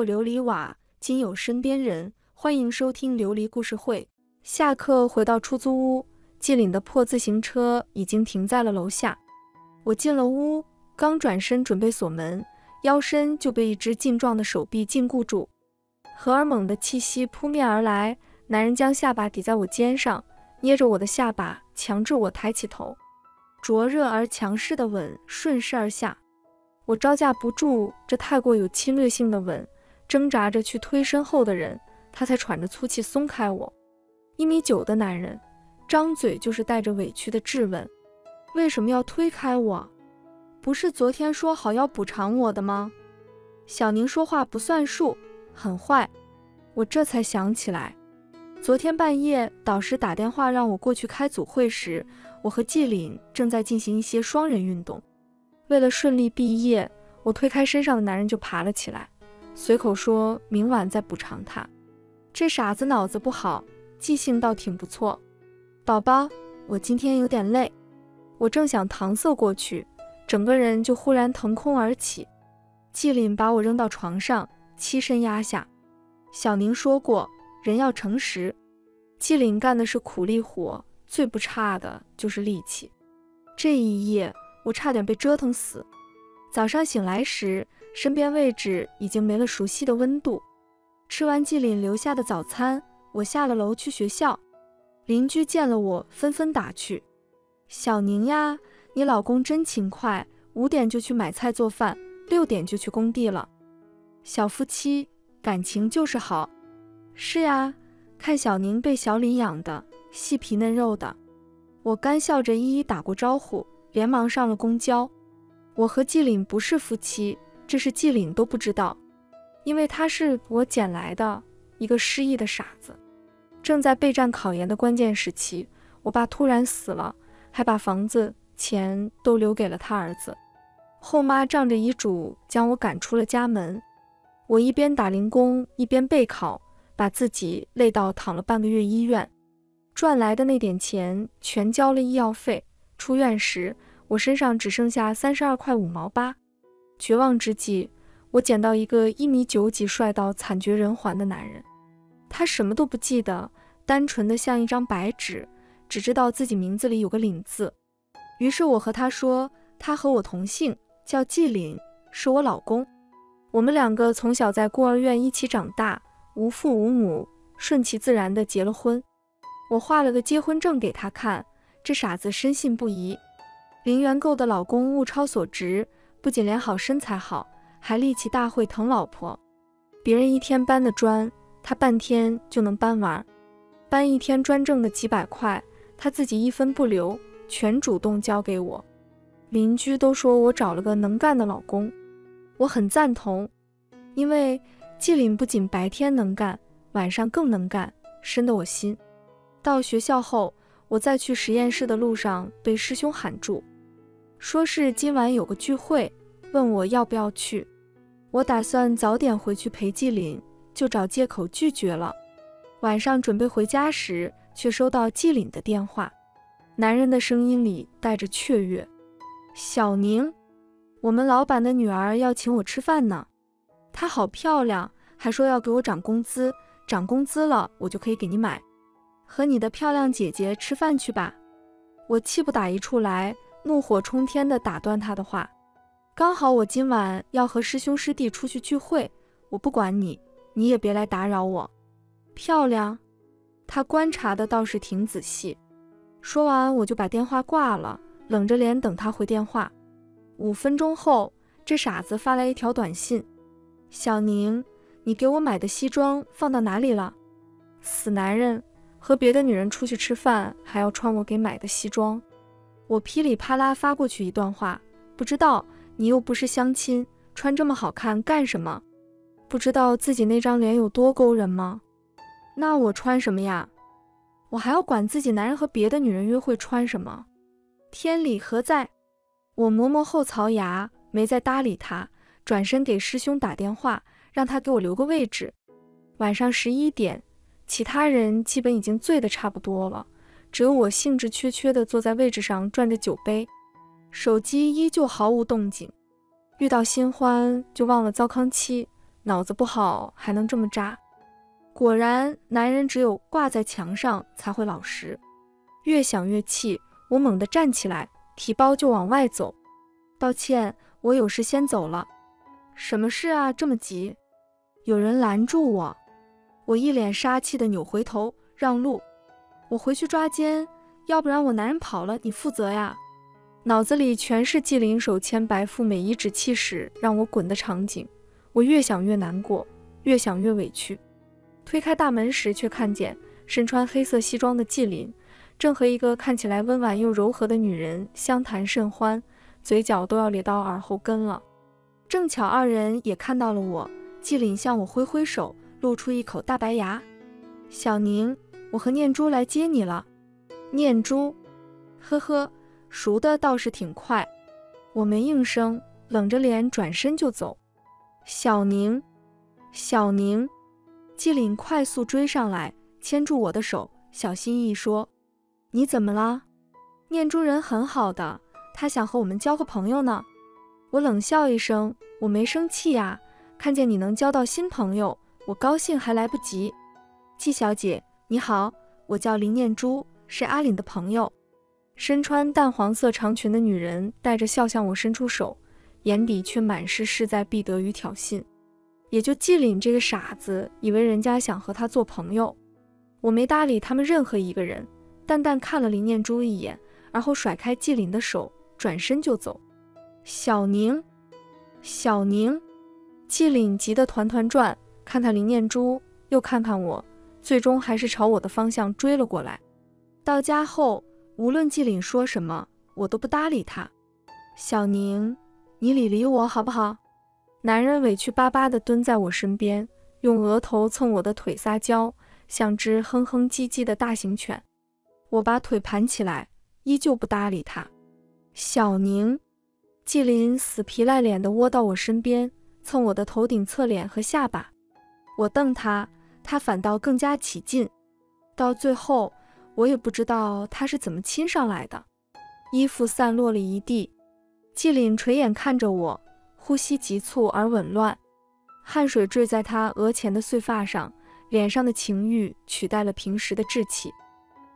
有琉璃瓦，今有身边人。欢迎收听琉璃故事会。下课回到出租屋，季岭的破自行车已经停在了楼下。我进了屋，刚转身准备锁门，腰身就被一只劲壮的手臂禁锢住。荷尔蒙的气息扑面而来，男人将下巴抵在我肩上，捏着我的下巴，强制我抬起头。灼热而强势的吻顺势而下，我招架不住这太过有侵略性的吻，挣扎着去推身后的人。他才喘着粗气松开我。一米九的男人，张嘴就是带着委屈的质问：“为什么要推开我？不是昨天说好要补偿我的吗？”小宁说话不算数，很坏。我这才想起来，昨天半夜导师打电话让我过去开组会时，我和季岭正在进行一些双人运动。为了顺利毕业，我推开身上的男人就爬了起来，随口说明晚再补偿他。这傻子脑子不好，记性倒挺不错。宝宝，我今天有点累。我正想搪塞过去，整个人就忽然腾空而起。纪凛把我扔到床上，欺身压下。小宁说过，人要诚实。纪凛干的是苦力活，最不差的就是力气。这一夜，我差点被折腾死。早上醒来时，身边位置已经没了熟悉的温度。吃完季岭留下的早餐，我下了楼去学校。邻居见了我，纷纷打趣：“小宁呀，你老公真勤快，五点就去买菜做饭，六点就去工地了。小夫妻感情就是好。”是呀，看小宁被小李养的细皮嫩肉的。我干笑着一一打过招呼，连忙上了公交。我和季岭不是夫妻，这是季岭都不知道。因为他是我捡来的一个失忆的傻子，正在备战考研的关键时期，我爸突然死了，还把房子钱都留给了他儿子。后妈仗着遗嘱将我赶出了家门，我一边打零工一边备考，把自己累到躺了半个月医院，赚来的那点钱全交了医药费。出院时，我身上只剩下三十二块五毛八，绝望之际。我捡到一个一米九几、帅到惨绝人寰的男人，他什么都不记得，单纯的像一张白纸，只知道自己名字里有个领字。于是我和他说，他和我同姓，叫季岭，是我老公。我们两个从小在孤儿院一起长大，无父无母，顺其自然的结了婚。我画了个结婚证给他看，这傻子深信不疑。零元购的老公物超所值，不仅脸好身材好。还力气大，会疼老婆。别人一天搬的砖，他半天就能搬完。搬一天砖挣的几百块，他自己一分不留，全主动交给我。邻居都说我找了个能干的老公，我很赞同。因为季岭不仅白天能干，晚上更能干，深得我心。到学校后，我在去实验室的路上被师兄喊住，说是今晚有个聚会。问我要不要去，我打算早点回去陪纪林，就找借口拒绝了。晚上准备回家时，却收到纪林的电话，男人的声音里带着雀跃：“小宁，我们老板的女儿要请我吃饭呢，她好漂亮，还说要给我涨工资，涨工资了我就可以给你买，和你的漂亮姐姐吃饭去吧。”我气不打一处来，怒火冲天地打断他的话。刚好我今晚要和师兄师弟出去聚会，我不管你，你也别来打扰我。漂亮，他观察的倒是挺仔细。说完我就把电话挂了，冷着脸等他回电话。五分钟后，这傻子发来一条短信：“小宁，你给我买的西装放到哪里了？”死男人，和别的女人出去吃饭还要穿我给买的西装。我噼里啪啦发过去一段话，不知道。你又不是相亲，穿这么好看干什么？不知道自己那张脸有多勾人吗？那我穿什么呀？我还要管自己男人和别的女人约会穿什么？天理何在？我磨磨后槽牙，没再搭理他，转身给师兄打电话，让他给我留个位置。晚上十一点，其他人基本已经醉得差不多了，只有我兴致缺缺地坐在位置上转着酒杯。手机依旧毫无动静，遇到新欢就忘了糟糠妻，脑子不好还能这么渣。果然，男人只有挂在墙上才会老实。越想越气，我猛地站起来，提包就往外走。抱歉，我有事先走了。什么事啊？这么急？有人拦住我。我一脸杀气的扭回头让路。我回去抓奸，要不然我男人跑了，你负责呀。脑子里全是纪灵手牵白富美颐指气使让我滚的场景。我越想越难过，越想越委屈。推开大门时，却看见身穿黑色西装的纪灵，正和一个看起来温婉又柔和的女人相谈甚欢，嘴角都要咧到耳后根了。正巧二人也看到了我，纪灵向我挥挥手，露出一口大白牙：“小宁，我和念珠来接你了。”念珠，呵呵，熟的倒是挺快。我没应声，冷着脸转身就走。小宁，小宁。纪岭快速追上来，牵住我的手，小心翼翼说：“你怎么了？”念珠人很好的，他想和我们交个朋友呢。我冷笑一声：“我没生气呀，看见你能交到新朋友，我高兴还来不及。”纪小姐，你好，我叫林念珠，是阿岭的朋友。身穿淡黄色长裙的女人带着笑向我伸出手，眼底却满是势在必得与挑衅。也就季岭这个傻子，以为人家想和他做朋友。我没搭理他们任何一个人，淡淡看了林念珠一眼，而后甩开季岭的手，转身就走。小宁，小宁，季岭急得团团转，看看林念珠，又看看我，最终还是朝我的方向追了过来。到家后，无论季岭说什么，我都不搭理他。小宁，你理理我好不好？男人委屈巴巴地蹲在我身边，用额头蹭我的腿撒娇，像只哼哼唧唧的大型犬。我把腿盘起来，依旧不搭理他。小宁，季林死皮赖脸地窝到我身边，蹭我的头顶、侧脸和下巴。我瞪他，他反倒更加起劲。到最后，我也不知道他是怎么亲上来的，衣服散落了一地。季林垂眼看着我。呼吸急促而紊乱，汗水坠在他额前的碎发上，脸上的情欲取代了平时的稚气。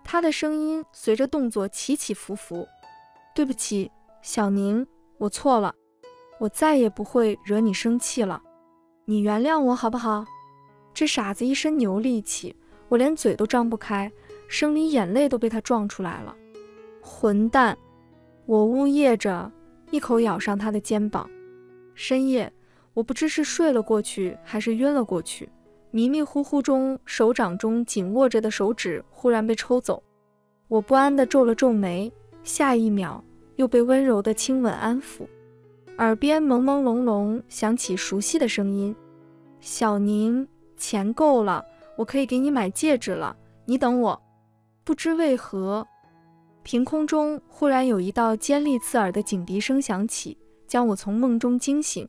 他的声音随着动作起起伏伏：“对不起，小宁，我错了，我再也不会惹你生气了，你原谅我好不好？”这傻子一身牛力气，我连嘴都张不开，生理眼泪都被他撞出来了。混蛋！我呜咽着，一口咬上他的肩膀。深夜，我不知是睡了过去还是晕了过去，迷迷糊糊中，手掌中紧握着的手指忽然被抽走，我不安地皱了皱眉，下一秒又被温柔的亲吻安抚，耳边朦朦胧胧响起熟悉的声音：“小宁，钱够了，我可以给你买戒指了，你等我。”不知为何，凭空中忽然有一道尖利刺耳的警笛声响起。将我从梦中惊醒，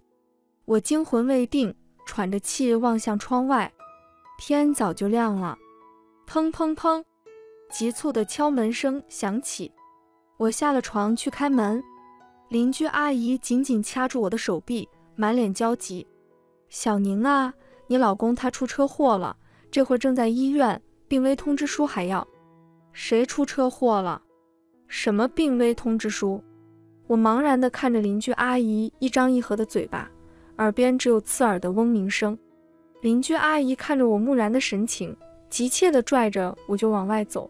我惊魂未定，喘着气望向窗外，天早就亮了。砰砰砰，急促的敲门声响起，我下了床去开门，邻居阿姨紧紧掐住我的手臂，满脸焦急：“小宁啊，你老公他出车祸了，这会儿正在医院，病危通知书还要。谁出车祸了？什么病危通知书？”我茫然地看着邻居阿姨一张一合的嘴巴，耳边只有刺耳的嗡鸣声。邻居阿姨看着我木然的神情，急切地拽着我就往外走。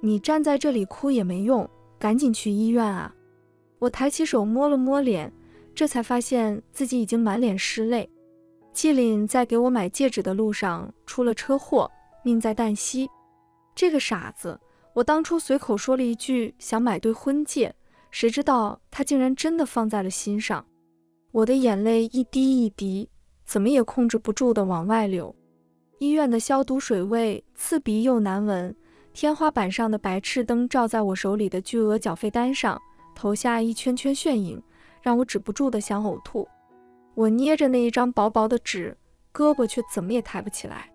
你站在这里哭也没用，赶紧去医院啊！我抬起手摸了摸脸，这才发现自己已经满脸是泪。季林在给我买戒指的路上出了车祸，命在旦夕。这个傻子，我当初随口说了一句想买对婚戒。谁知道他竟然真的放在了心上，我的眼泪一滴一滴，怎么也控制不住的往外流。医院的消毒水味刺鼻又难闻，天花板上的白炽灯照在我手里的巨额缴费单上，投下一圈圈炫影，让我止不住的想呕吐。我捏着那一张薄薄的纸，胳膊却怎么也抬不起来。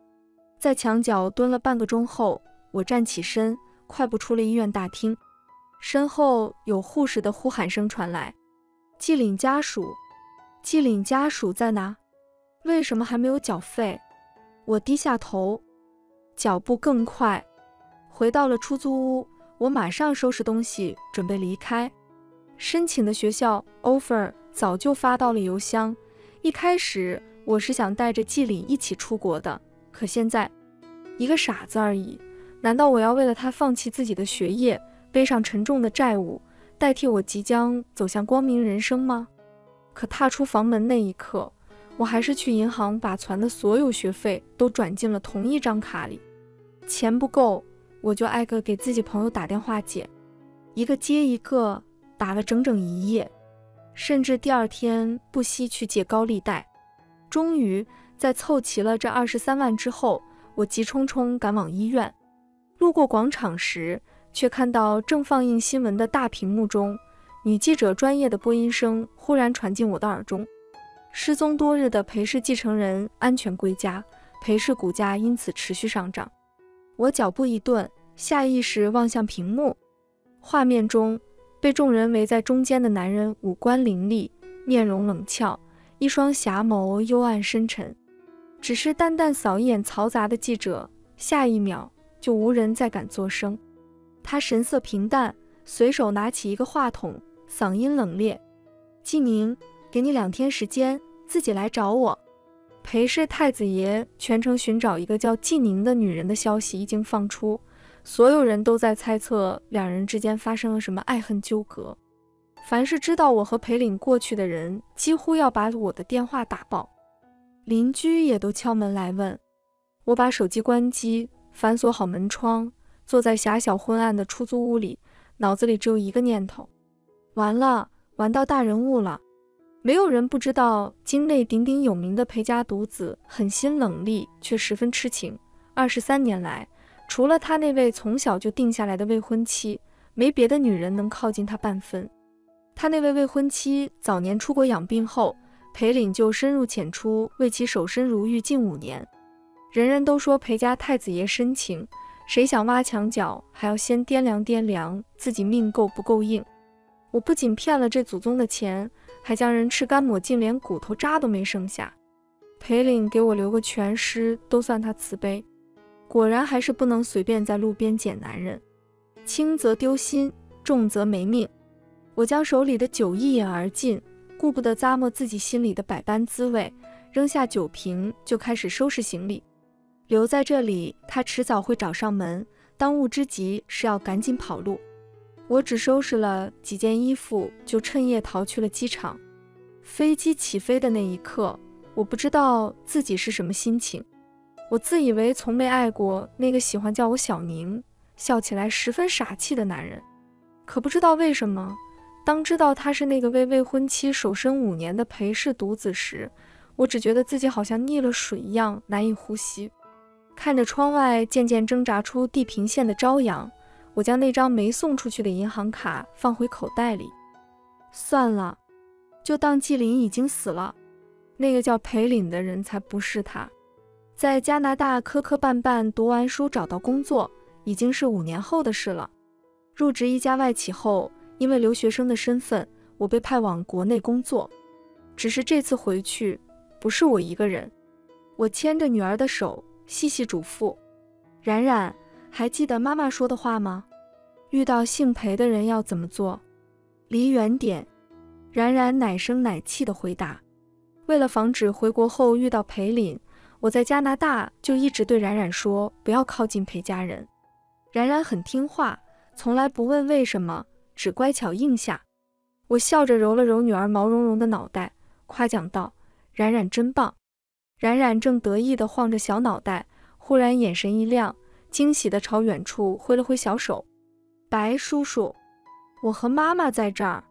在墙角蹲了半个钟后，我站起身，快步出了医院大厅。身后有护士的呼喊声传来：“季岭家属，季岭家属在哪？”为什么还没有缴费？我低下头，脚步更快，回到了出租屋。我马上收拾东西，准备离开。申请的学校 offer 早就发到了邮箱。一开始我是想带着季凛一起出国的，可现在，一个傻子而已。难道我要为了他放弃自己的学业，背上沉重的债务，代替我即将走向光明人生吗？可踏出房门那一刻，我还是去银行把存的所有学费都转进了同一张卡里。钱不够，我就挨个给自己朋友打电话借，一个接一个打了整整一夜，甚至第二天不惜去借高利贷。终于在凑齐了这二十三万之后，我急匆匆赶往医院。路过广场时，却看到正放映新闻的大屏幕中，女记者专业的播音声忽然传进我的耳中：失踪多日的裴氏继承人安全归家，裴氏股价因此持续上涨。我脚步一顿，下意识望向屏幕，画面中被众人围在中间的男人五官凌厉，面容冷峭，一双狭眸幽暗深沉。只是淡淡扫一眼嘈杂的记者，下一秒。就无人再敢作声。他神色平淡，随手拿起一个话筒，嗓音冷冽：“纪宁，给你两天时间，自己来找我。”裴氏太子爷全程寻找一个叫纪宁的女人的消息一经放出，所有人都在猜测两人之间发生了什么爱恨纠葛。凡是知道我和裴岭过去的人，几乎要把我的电话打爆。邻居也都敲门来问。我把手机关机。反锁好门窗，坐在狭小昏暗的出租屋里，脑子里只有一个念头：完了，玩到大人物了。没有人不知道，京内鼎鼎有名的裴家独子狠心冷厉，却十分痴情。二十三年来，除了他那位从小就定下来的未婚妻，没别的女人能靠近他半分。他那位未婚妻早年出国养病后，裴岭就深入浅出为其守身如玉近五年。人人都说裴家太子爷深情，谁想挖墙脚还要先掂量掂量自己命够不够硬。我不仅骗了这祖宗的钱，还将人吃干抹净，连骨头渣都没剩下。裴岭给我留个全尸，都算他慈悲。果然还是不能随便在路边捡男人，轻则丢心，重则没命。我将手里的酒一饮而尽，顾不得咂摸自己心里的百般滋味，扔下酒瓶就开始收拾行李。留在这里，他迟早会找上门。当务之急是要赶紧跑路。我只收拾了几件衣服，就趁夜逃去了机场。飞机起飞的那一刻，我不知道自己是什么心情。我自以为从没爱过那个喜欢叫我小宁、笑起来十分傻气的男人。可不知道为什么，当知道他是那个为未婚妻守身五年的裴氏独子时，我只觉得自己好像溺了水一样难以呼吸。看着窗外渐渐挣扎出地平线的朝阳，我将那张没送出去的银行卡放回口袋里。算了，就当纪林已经死了，那个叫裴岭的人才不是他。在加拿大磕磕绊绊读完书找到工作，已经是五年后的事了。入职一家外企后，因为留学生的身份，我被派往国内工作。只是这次回去，不是我一个人，我牵着女儿的手。细细嘱咐，冉冉，还记得妈妈说的话吗？遇到姓裴的人要怎么做？离远点。冉冉奶声奶气地回答。为了防止回国后遇到裴林，我在加拿大就一直对冉冉说不要靠近裴家人。冉冉很听话，从来不问为什么，只乖巧应下。我笑着揉了揉女儿毛茸茸的脑袋，夸奖道：“冉冉真棒。”冉冉正得意地晃着小脑袋，忽然眼神一亮，惊喜地朝远处挥了挥小手：“白叔叔，我和妈妈在这儿。”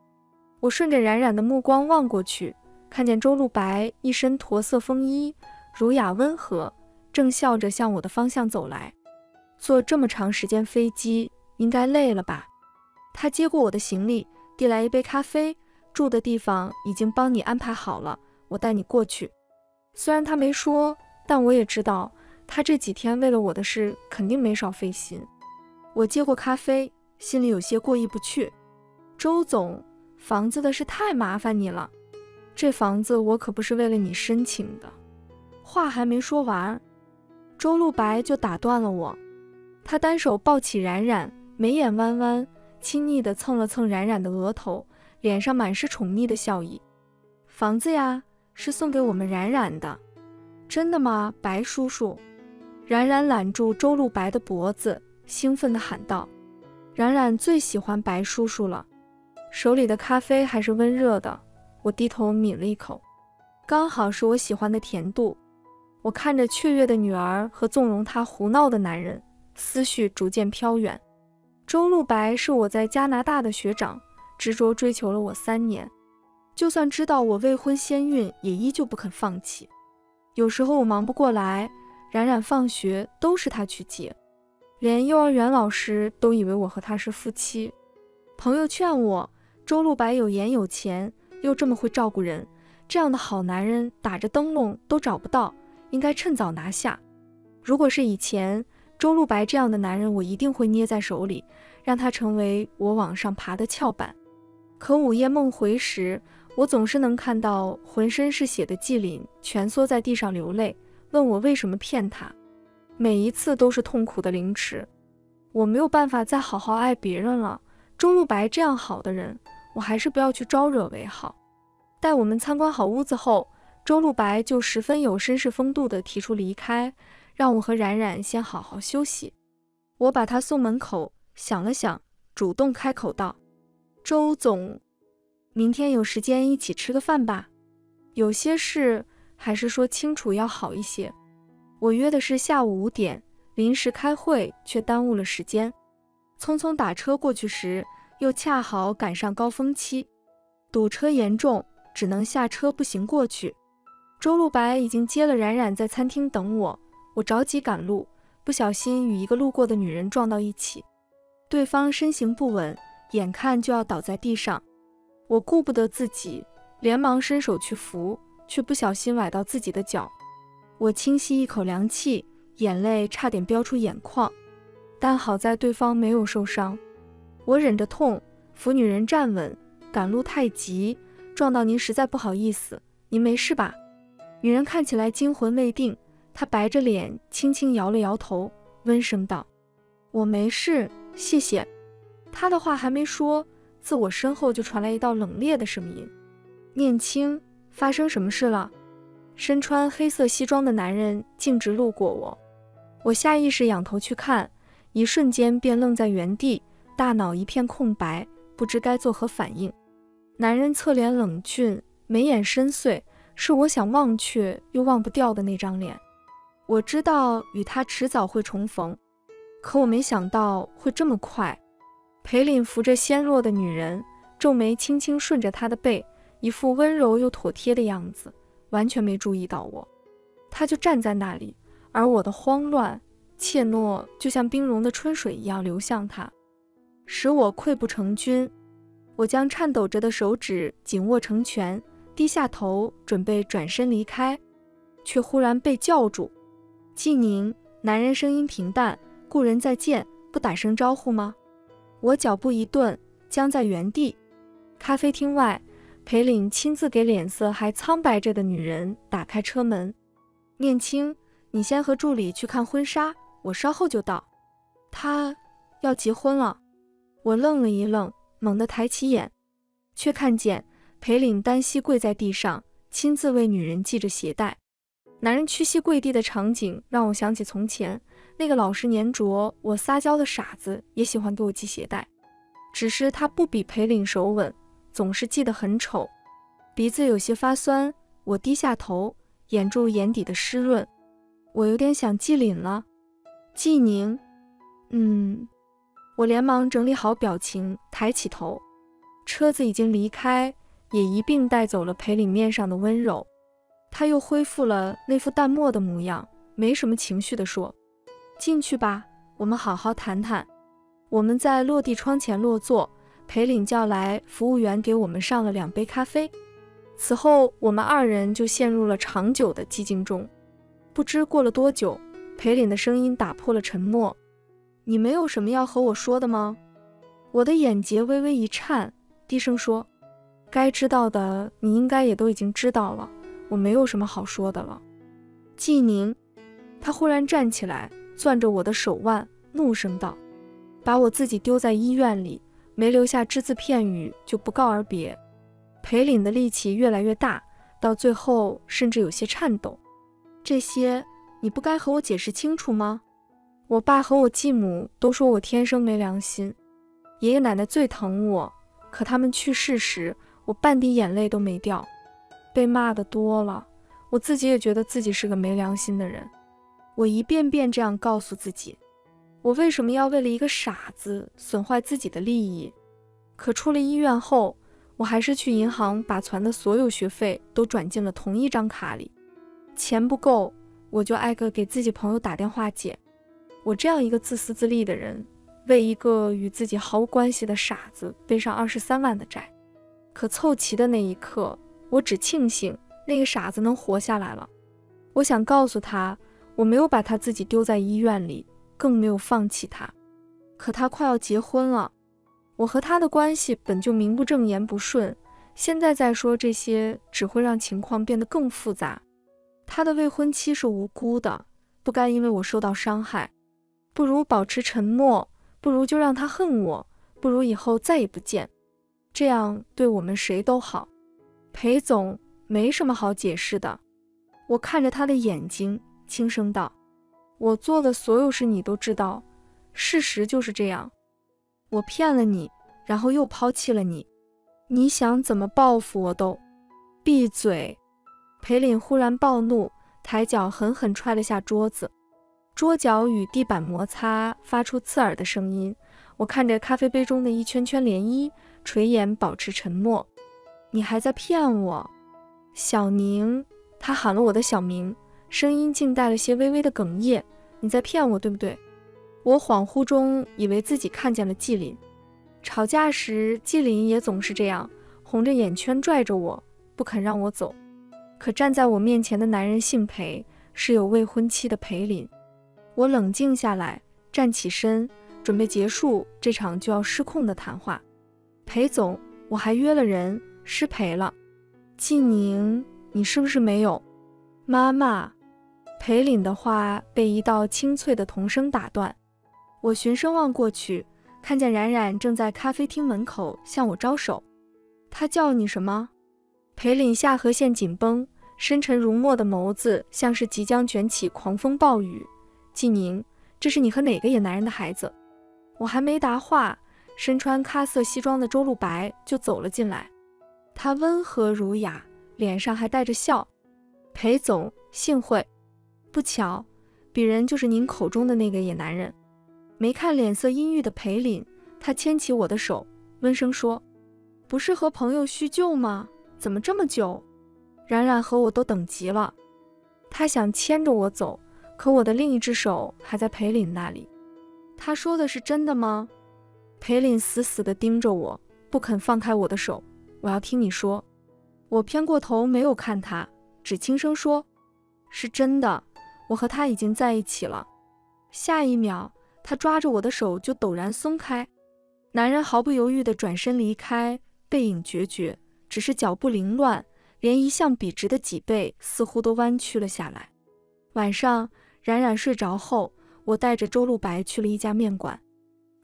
我顺着冉冉的目光望过去，看见周露白一身驼色风衣，儒雅温和，正笑着向我的方向走来。坐这么长时间飞机，应该累了吧？他接过我的行李，递来一杯咖啡：“住的地方已经帮你安排好了，我带你过去。”虽然他没说，但我也知道，他这几天为了我的事肯定没少费心。我接过咖啡，心里有些过意不去。周总，房子的事太麻烦你了，这房子我可不是为了你申请的。话还没说完，周露白就打断了我。他单手抱起冉冉，眉眼弯弯，亲昵地蹭了蹭冉冉的额头，脸上满是宠溺的笑意。房子呀，是送给我们冉冉的。真的吗，白叔叔？冉冉揽住周露白的脖子，兴奋地喊道：“冉冉最喜欢白叔叔了。”手里的咖啡还是温热的，我低头抿了一口，刚好是我喜欢的甜度。我看着雀跃的女儿和纵容她胡闹的男人，思绪逐渐飘远。周露白是我在加拿大的学长，执着追求了我三年，就算知道我未婚先孕，也依旧不肯放弃。有时候我忙不过来，冉冉放学都是他去接，连幼儿园老师都以为我和他是夫妻。朋友劝我。周露白有颜有钱，又这么会照顾人，这样的好男人打着灯笼都找不到，应该趁早拿下。如果是以前，周露白这样的男人，我一定会捏在手里，让他成为我往上爬的翘板。可午夜梦回时，我总是能看到浑身是血的纪凛蜷缩在地上流泪，问我为什么骗他。每一次都是痛苦的凌迟，我没有办法再好好爱别人了。周露白这样好的人。我还是不要去招惹为好。待我们参观好屋子后，周露白就十分有绅士风度地提出离开，让我和冉冉先好好休息。我把他送门口，想了想，主动开口道：“周总，明天有时间一起吃个饭吧？有些事还是说清楚要好一些。我约的是下午五点，临时开会却耽误了时间。匆匆打车过去时。”又恰好赶上高峰期，堵车严重，只能下车步行过去。周露白已经接了冉冉在餐厅等我，我着急赶路，不小心与一个路过的女人撞到一起，对方身形不稳，眼看就要倒在地上，我顾不得自己，连忙伸手去扶，却不小心崴到自己的脚。我轻吸一口凉气，眼泪差点飙出眼眶，但好在对方没有受伤。我忍着痛扶女人站稳，赶路太急，撞到您实在不好意思。您没事吧？女人看起来惊魂未定，她白着脸轻轻摇了摇头，温声道：“我没事，谢谢。”她的话还没说，自我身后就传来一道冷冽的声音：“念青，发生什么事了？”身穿黑色西装的男人径直路过我，我下意识仰头去看，一瞬间便愣在原地。大脑一片空白，不知该作何反应。男人侧脸冷峻，眉眼深邃，是我想忘却又忘不掉的那张脸。我知道与他迟早会重逢，可我没想到会这么快。裴凛扶着纤弱的女人，皱眉轻轻顺着她的背，一副温柔又妥帖的样子，完全没注意到我。他就站在那里，而我的慌乱、怯懦，就像冰融的春水一样流向他。使我溃不成军，我将颤抖着的手指紧握成拳，低下头准备转身离开，却忽然被叫住。季宁，男人声音平淡：“故人再见，不打声招呼吗？”我脚步一顿，僵在原地。咖啡厅外，裴岭亲自给脸色还苍白着的女人打开车门：“念青，你先和助理去看婚纱，我稍后就到。”他要结婚了。我愣了一愣，猛地抬起眼，却看见裴岭单膝跪在地上，亲自为女人系着鞋带。男人屈膝跪地的场景让我想起从前那个老实粘着我撒娇的傻子，也喜欢给我系鞋带。只是他不比裴岭手稳，总是系得很丑，鼻子有些发酸。我低下头，掩住眼底的湿润。我有点想季岭了。季宁，嗯。我连忙整理好表情，抬起头。车子已经离开，也一并带走了裴岭面上的温柔。他又恢复了那副淡漠的模样，没什么情绪地说：“进去吧，我们好好谈谈。”我们在落地窗前落座，裴岭叫来服务员给我们上了两杯咖啡。此后，我们二人就陷入了长久的寂静中。不知过了多久，裴岭的声音打破了沉默。你没有什么要和我说的吗？我的眼睫微微一颤，低声说：“该知道的，你应该也都已经知道了。我没有什么好说的了。”季宁，他忽然站起来，攥着我的手腕，怒声道：“把我自己丢在医院里，没留下只字片语就不告而别。”裴岭的力气越来越大，到最后甚至有些颤抖。这些你不该和我解释清楚吗？我爸和我继母都说我天生没良心，爷爷奶奶最疼我，可他们去世时，我半滴眼泪都没掉。被骂的多了，我自己也觉得自己是个没良心的人。我一遍遍这样告诉自己，我为什么要为了一个傻子损坏自己的利益？可出了医院后，我还是去银行把存的所有学费都转进了同一张卡里。钱不够，我就挨个给自己朋友打电话借。我这样一个自私自利的人，为一个与自己毫无关系的傻子背上二十三万的债。可凑齐的那一刻，我只庆幸那个傻子能活下来了。我想告诉他，我没有把他自己丢在医院里，更没有放弃他。可他快要结婚了。我和他的关系本就名不正言不顺，现在再说这些只会让情况变得更复杂。他的未婚妻是无辜的，不该因为我受到伤害。不如保持沉默，不如就让他恨我，不如以后再也不见，这样对我们谁都好。裴总没什么好解释的。我看着他的眼睛，轻声道：“我做的所有事你都知道，事实就是这样。”我骗了你，然后又抛弃了你，你想怎么报复我都？闭嘴！裴凛忽然暴怒，抬脚狠狠踹了下桌子，桌角与地板摩擦，发出刺耳的声音。我看着咖啡杯中的一圈圈涟漪，垂眼保持沉默。你还在骗我，小宁！他喊了我的小名，声音竟带了些微微的哽咽。你在骗我，对不对？我恍惚中以为自己看见了纪林，吵架时纪林也总是这样，红着眼圈拽着我，不肯让我走。可站在我面前的男人姓裴，是有未婚妻的裴林。我冷静下来，站起身，准备结束这场就要失控的谈话。裴总，我还约了人，失陪了。季宁，你是不是没有？妈妈，裴凛的话被一道清脆的童声打断。我循声望过去，看见冉冉正在咖啡厅门口向我招手。他叫你什么？裴凛下颌线紧绷，深沉如墨的眸子像是即将卷起狂风暴雨。季宁，这是你和哪个野男人的孩子？我还没答话，身穿咖色西装的周露白就走了进来。他温和儒雅，脸上还带着笑。裴总，幸会。不巧，鄙人就是您口中的那个野男人。没看脸色阴郁的裴凛，他牵起我的手，温声说：“不是和朋友叙旧吗？怎么这么久？”冉冉和我都等急了。他想牵着我走，可我的另一只手还在裴凛那里。他说的是真的吗？裴凛死死地盯着我，不肯放开我的手。我要听你说。我偏过头没有看他，只轻声说：“是真的，我和他已经在一起了。”下一秒。他抓着我的手就陡然松开，男人毫不犹豫地转身离开，背影决绝，只是脚步凌乱，连一向笔直的脊背似乎都弯曲了下来。晚上，冉冉睡着后，我带着周露白去了一家面馆。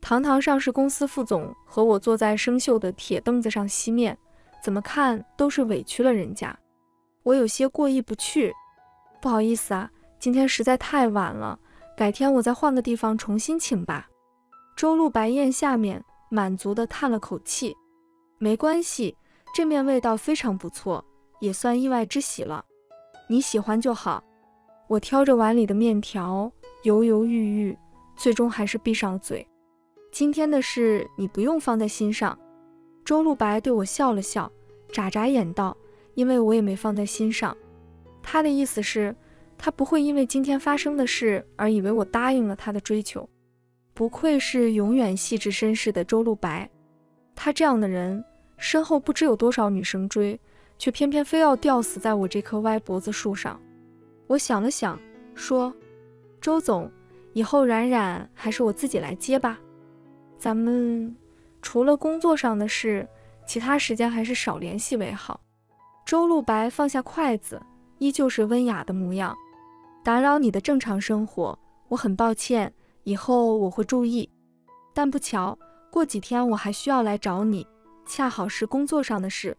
堂堂上市公司副总和我坐在生锈的铁凳子上吸面，怎么看都是委屈了人家。我有些过意不去，不好意思啊，今天实在太晚了。改天我再换个地方重新请吧。周露白燕下面，满足地叹了口气。没关系，这面味道非常不错，也算意外之喜了。你喜欢就好。我挑着碗里的面条，犹犹豫豫，最终还是闭上了嘴。今天的事你不用放在心上。周露白对我笑了笑，眨眨眼道：“因为我也没放在心上。”他的意思是。他不会因为今天发生的事而以为我答应了他的追求。不愧是永远细致绅士的周露白，他这样的人身后不知有多少女生追，却偏偏非要吊死在我这棵歪脖子树上。我想了想，说：“周总，以后冉冉还是我自己来接吧。咱们除了工作上的事，其他时间还是少联系为好。”周露白放下筷子，依旧是温雅的模样。打扰你的正常生活，我很抱歉，以后我会注意。但不巧，过几天我还需要来找你，恰好是工作上的事。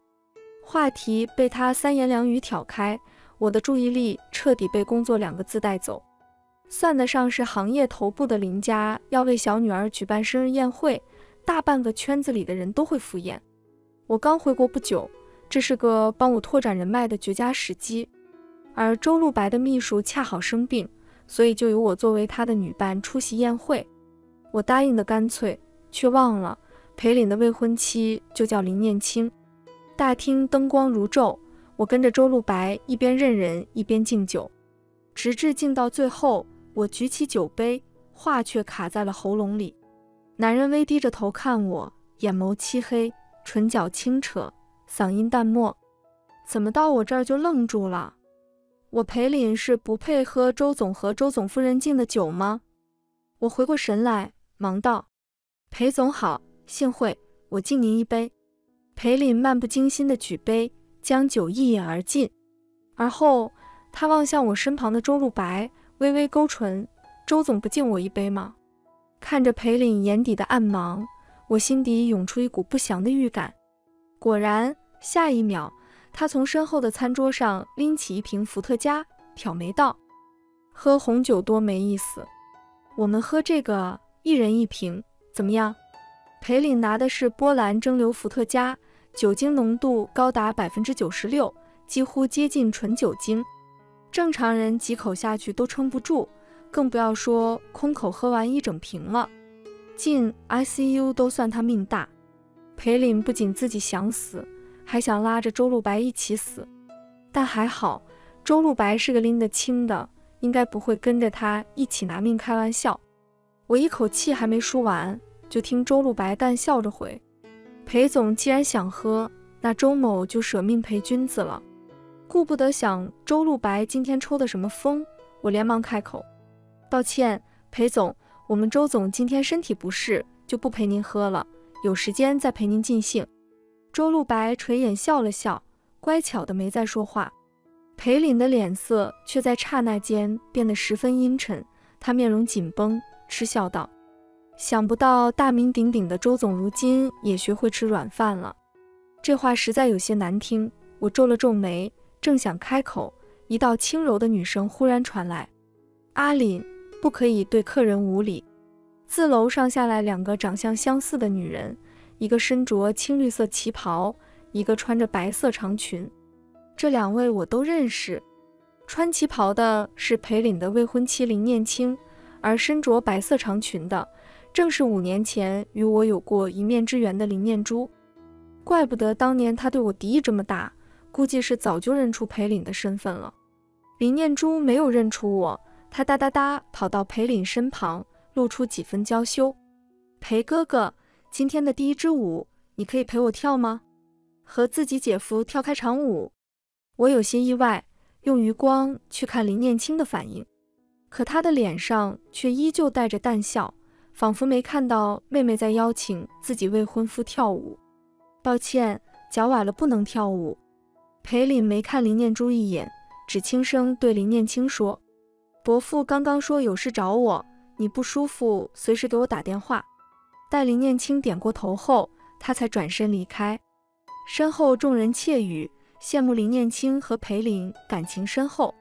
话题被他三言两语挑开，我的注意力彻底被“工作”两个字带走。算得上是行业头部的林家要为小女儿举办生日宴会，大半个圈子里的人都会赴宴。我刚回国不久，这是个帮我拓展人脉的绝佳时机。而周露白的秘书恰好生病，所以就由我作为他的女伴出席宴会。我答应的干脆，却忘了裴凛的未婚妻就叫林念青。大厅灯光如昼，我跟着周露白一边认人一边敬酒，直至敬到最后，我举起酒杯，话却卡在了喉咙里。男人微低着头看我，眼眸漆黑，唇角轻扯，嗓音淡漠：“怎么到我这儿就愣住了？”我裴凛是不配喝周总和周总夫人敬的酒吗？我回过神来，忙道：“裴总好，幸会，我敬您一杯。”裴凛漫不经心地举杯，将酒一饮而尽。而后，他望向我身旁的周露白，微微勾唇：“周总不敬我一杯吗？”看着裴岭眼底的暗芒，我心底涌出一股不祥的预感。果然，下一秒。他从身后的餐桌上拎起一瓶伏特加，挑眉道：“喝红酒多没意思，我们喝这个，一人一瓶，怎么样？”裴岭拿的是波兰蒸馏伏特加，酒精浓度高达百分之九十六，几乎接近纯酒精，正常人几口下去都撑不住，更不要说空口喝完一整瓶了。进 ICU 都算他命大。裴岭不仅自己想死。还想拉着周露白一起死，但还好，周露白是个拎得清的，应该不会跟着他一起拿命开玩笑。我一口气还没说完，就听周露白淡笑着回：“裴总既然想喝，那周某就舍命陪君子了。”顾不得想周露白今天抽的什么风，我连忙开口：“抱歉，裴总，我们周总今天身体不适，就不陪您喝了，有时间再陪您尽兴。”周露白垂眼笑了笑，乖巧的没再说话。裴凛的脸色却在刹那间变得十分阴沉，他面容紧绷，嗤笑道：“想不到大名鼎鼎的周总如今也学会吃软饭了。”这话实在有些难听。我皱了皱眉，正想开口，一道轻柔的女声忽然传来：“阿凛，不可以对客人无礼。”自楼上下来两个长相相似的女人。一个身着青绿色旗袍，一个穿着白色长裙。这两位我都认识。穿旗袍的是裴岭的未婚妻林念青，而身着白色长裙的，正是五年前与我有过一面之缘的林念珠。怪不得当年他对我敌意这么大，估计是早就认出裴岭的身份了。林念珠没有认出我，她哒哒哒跑到裴岭身旁，露出几分娇羞：“裴哥哥。”今天的第一支舞，你可以陪我跳吗？和自己姐夫跳开场舞。我有些意外，用余光去看林念青的反应，可他的脸上却依旧带着淡笑，仿佛没看到妹妹在邀请自己未婚夫跳舞。抱歉，脚崴了，不能跳舞。裴凛没看林念珠一眼，只轻声对林念青说：“伯父刚刚说有事找我，你不舒服，随时给我打电话。”待林念青点过头后，他才转身离开。身后众人窃语，羡慕林念青和裴林感情深厚。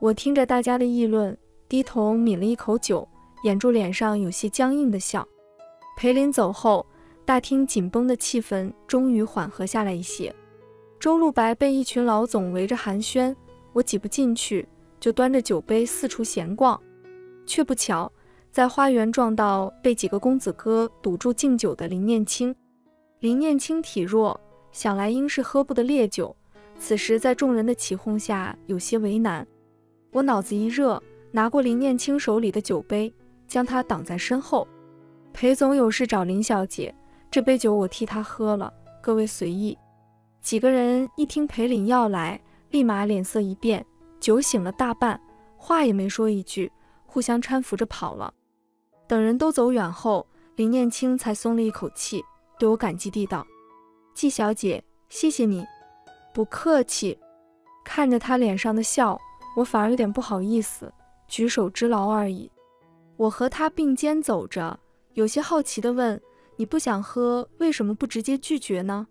我听着大家的议论，低头抿了一口酒，掩住脸上有些僵硬的笑。裴林走后，大厅紧绷的气氛终于缓和下来一些。周露白被一群老总围着寒暄，我挤不进去，就端着酒杯四处闲逛，却不巧。在花园撞到被几个公子哥堵住敬酒的林念青，林念青体弱，想来应是喝不得烈酒，此时在众人的起哄下有些为难。我脑子一热，拿过林念青手里的酒杯，将他挡在身后。裴总有事找林小姐，这杯酒我替他喝了，各位随意。几个人一听裴林要来，立马脸色一变，酒醒了大半，话也没说一句，互相搀扶着跑了。等人都走远后，林念青才松了一口气，对我感激地道：“季小姐，谢谢你。”不客气。看着他脸上的笑，我反而有点不好意思，举手之劳而已。我和他并肩走着，有些好奇地问：“你不想喝，为什么不直接拒绝呢？”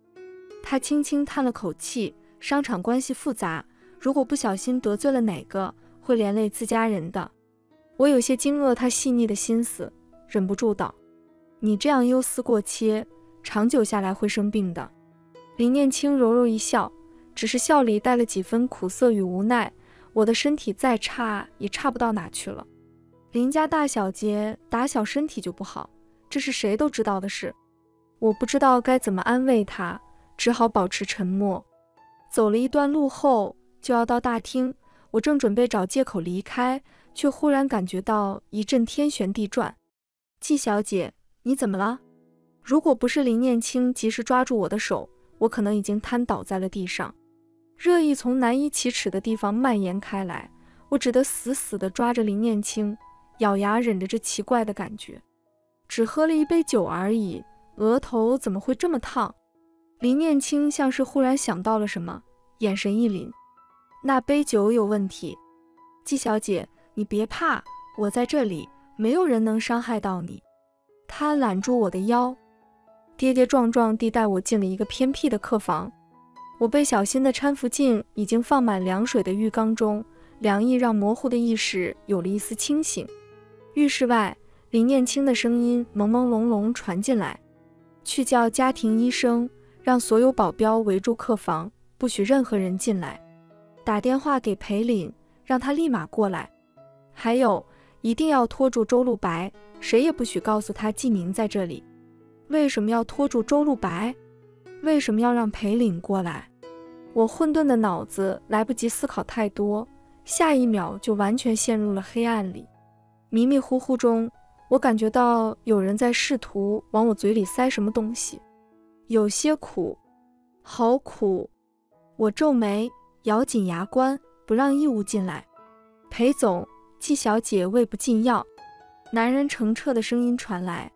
他轻轻叹了口气：“商场关系复杂，如果不小心得罪了哪个，会连累自家人的。”我有些惊愕他细腻的心思，忍不住道：“你这样忧思过切，长久下来会生病的。”林念青柔柔一笑，只是笑里带了几分苦涩与无奈。我的身体再差，也差不到哪去了。林家大小姐打小身体就不好，这是谁都知道的事。我不知道该怎么安慰她，只好保持沉默。走了一段路后，就要到大厅，我正准备找借口离开，却忽然感觉到一阵天旋地转。季小姐，你怎么了？如果不是林念青及时抓住我的手，我可能已经瘫倒在了地上。热意从难以启齿的地方蔓延开来，我只得死死地抓着林念青。咬牙忍着这奇怪的感觉，只喝了一杯酒而已，额头怎么会这么烫？林念青像是忽然想到了什么，眼神一凛：“那杯酒有问题。”季小姐，你别怕，我在这里，没有人能伤害到你。他揽住我的腰，跌跌撞撞地带我进了一个偏僻的客房。我被小心地搀扶进已经放满凉水的浴缸中，凉意让模糊的意识有了一丝清醒。浴室外，林念青的声音朦朦胧胧传进来：“去叫家庭医生，让所有保镖围住客房，不许任何人进来。打电话给裴凛，让他立马过来。还有，一定要拖住周露白，谁也不许告诉他季明在这里。为什么要拖住周露白？为什么要让裴凛过来？”我混沌的脑子来不及思考太多，下一秒就完全陷入了黑暗里。迷迷糊糊中，我感觉到有人在试图往我嘴里塞什么东西，有些苦，好苦。我皱眉，咬紧牙关，不让异物进来。裴总，季小姐胃不进药。男人澄澈的声音传来：“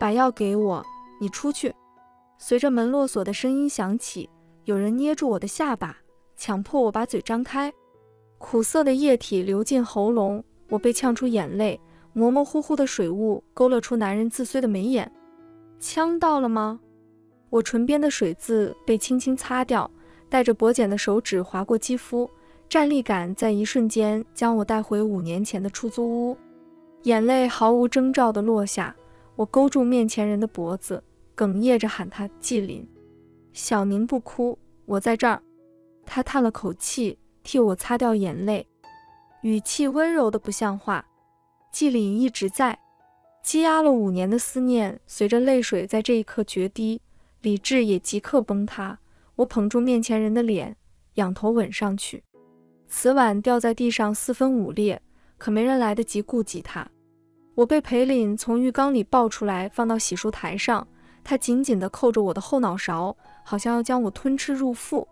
把药给我，你出去。”随着门落锁的声音响起，有人捏住我的下巴，强迫我把嘴张开。苦涩的液体流进喉咙。我被呛出眼泪，模模糊糊的水雾勾勒出男人自衰的眉眼。呛到了吗？我唇边的水渍被轻轻擦掉，带着薄茧的手指划过肌肤，站立感在一瞬间将我带回五年前的出租屋。眼泪毫无征兆地落下，我勾住面前人的脖子，哽咽着喊他纪林。小宁不哭，我在这儿。他叹了口气，替我擦掉眼泪。语气温柔的不像话，纪林一直在，积压了五年的思念，随着泪水在这一刻决堤，理智也即刻崩塌。我捧住面前人的脸，仰头吻上去，瓷碗掉在地上四分五裂，可没人来得及顾及他。我被裴凛从浴缸里抱出来，放到洗漱台上，他紧紧地扣着我的后脑勺，好像要将我吞吃入腹，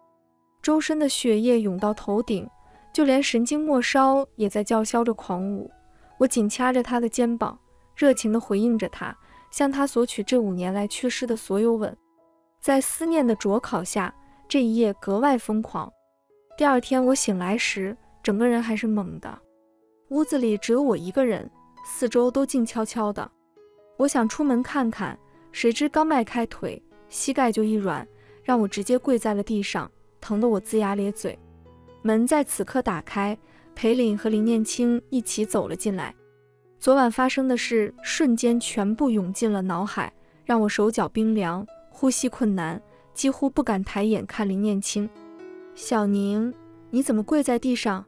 周身的血液涌到头顶。就连神经末梢也在叫嚣着狂舞，我紧掐着他的肩膀，热情地回应着他，向他索取这五年来缺失的所有吻。在思念的灼烤下，这一夜格外疯狂。第二天我醒来时，整个人还是懵的，屋子里只有我一个人，四周都静悄悄的。我想出门看看，谁知刚迈开腿，膝盖就一软，让我直接跪在了地上，疼得我龇牙咧嘴。门在此刻打开，裴凛和林念青一起走了进来。昨晚发生的事瞬间全部涌进了脑海，让我手脚冰凉，呼吸困难，几乎不敢抬眼看林念青。小宁，你怎么跪在地上？